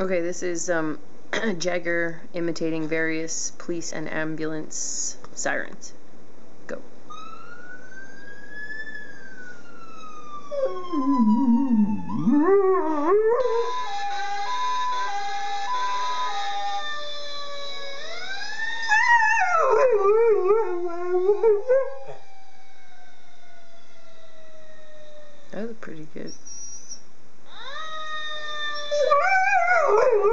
Okay, this is um, Jagger imitating various police and ambulance sirens. Go. That was pretty good. Woo!